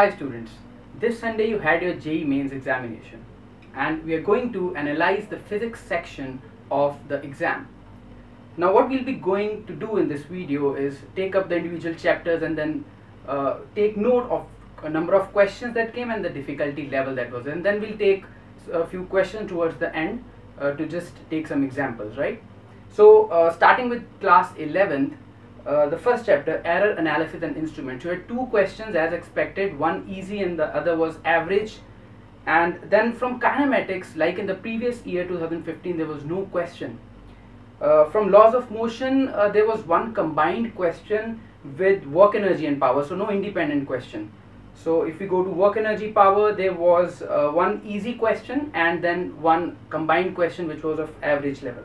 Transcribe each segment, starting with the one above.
Hi students, this Sunday you had your JEE mains examination and we are going to analyze the physics section of the exam. Now what we'll be going to do in this video is take up the individual chapters and then uh, take note of a number of questions that came and the difficulty level that was and then we'll take a few questions towards the end uh, to just take some examples right. So uh, starting with class 11th uh, the first chapter error analysis and instruments. You had two questions as expected. One easy and the other was average. And then from kinematics like in the previous year 2015 there was no question. Uh, from laws of motion uh, there was one combined question with work energy and power. So no independent question. So if we go to work energy power there was uh, one easy question and then one combined question which was of average level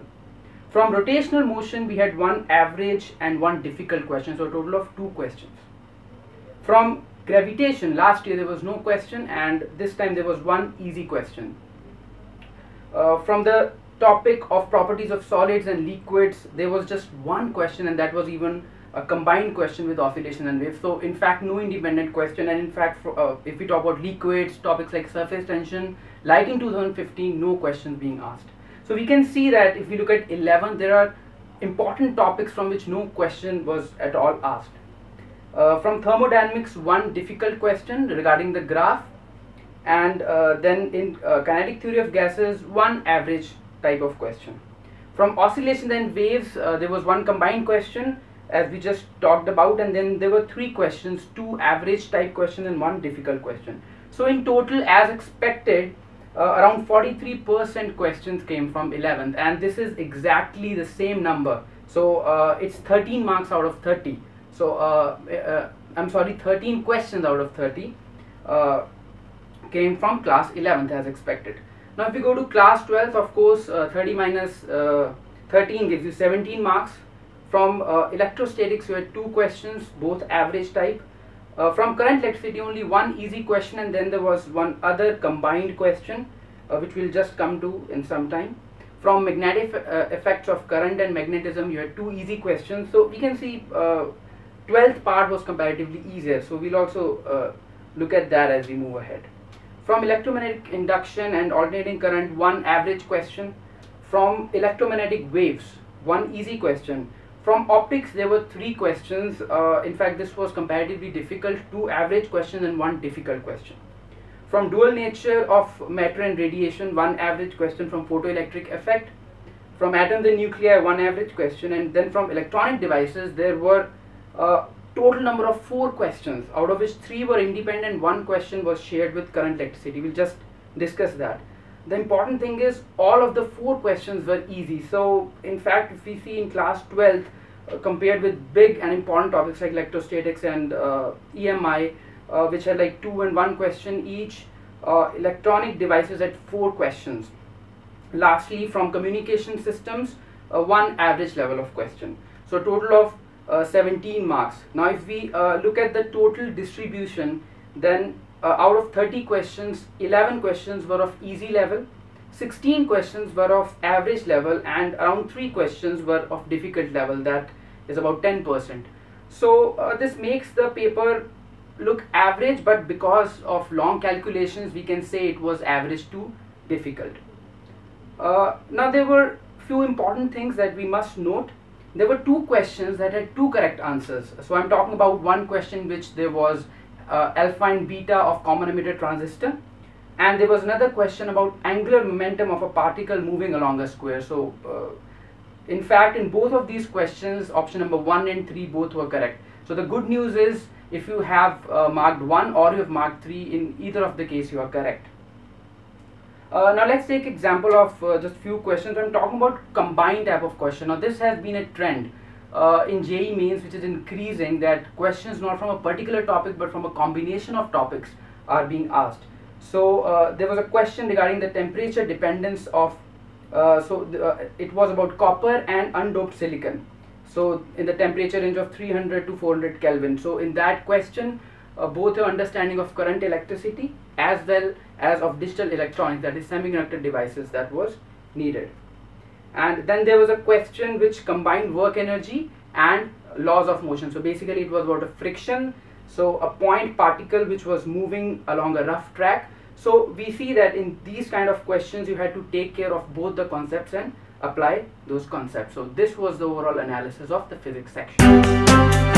from rotational motion, we had one average and one difficult question, so a total of two questions. From gravitation, last year there was no question and this time there was one easy question. Uh, from the topic of properties of solids and liquids, there was just one question and that was even a combined question with oscillation and waves. So in fact, no independent question and in fact, for, uh, if we talk about liquids, topics like surface tension, like in 2015, no questions being asked. So we can see that if we look at 11, there are important topics from which no question was at all asked. Uh, from thermodynamics, one difficult question regarding the graph and uh, then in uh, kinetic theory of gases, one average type of question. From oscillation and waves, uh, there was one combined question as we just talked about and then there were three questions, two average type questions and one difficult question. So in total as expected, uh, around 43% questions came from 11th and this is exactly the same number. So uh, it's 13 marks out of 30 so uh, uh I'm sorry 13 questions out of 30 uh, came from class 11th as expected. Now if we go to class 12th of course uh, 30 minus 13 gives you 17 marks. From electrostatics you had two questions both average type uh, from current electricity only one easy question and then there was one other combined question uh, which we'll just come to in some time. From magnetic uh, effects of current and magnetism you had two easy questions. So we can see 12th uh, part was comparatively easier so we'll also uh, look at that as we move ahead. From electromagnetic induction and alternating current one average question. From electromagnetic waves one easy question from optics, there were three questions. Uh, in fact, this was comparatively difficult, two average questions and one difficult question. From dual nature of matter and radiation, one average question from photoelectric effect. From atoms and nuclei, one average question. And then from electronic devices, there were a total number of four questions, out of which three were independent, one question was shared with current electricity. We'll just discuss that the important thing is all of the four questions were easy. So in fact if we see in class 12 uh, compared with big and important topics like electrostatics and uh, EMI uh, which had like two and one question each uh, electronic devices had four questions. Lastly from communication systems uh, one average level of question. So total of uh, 17 marks. Now if we look at the total distribution then uh, out of 30 questions 11 questions were of easy level 16 questions were of average level and around 3 questions were of difficult level that is about 10% so uh, this makes the paper look average but because of long calculations we can say it was average to difficult. Uh, now there were few important things that we must note. There were two questions that had two correct answers. So i'm talking about one question which there was uh, alpha and beta of common emitter transistor. And there was another question about angular momentum of a particle moving along a square. So uh, in fact in both of these questions option number 1 and 3 both were correct. So the good news is if you have uh, marked 1 or you have marked 3 in either of the case you are correct. Uh, now let's take example of uh, just few questions. I'm talking about combined type of question. Now this has been a trend uh, in JEE mains which is increasing that questions not from a particular topic but from a combination of topics are being asked. So uh, there was a question regarding the temperature dependence of uh, so uh, it was about copper and undoped silicon. So in the temperature range of 300 to 400 Kelvin. So in that question uh, both your understanding of current electricity as well as of digital electronics that is semiconductor devices that was needed and then there was a question which combined work energy and laws of motion. So basically it was about a friction. So a point particle which was moving along a rough track. So we see that in these kind of questions you had to take care of both the concepts and apply those concepts. So this was the overall analysis of the physics section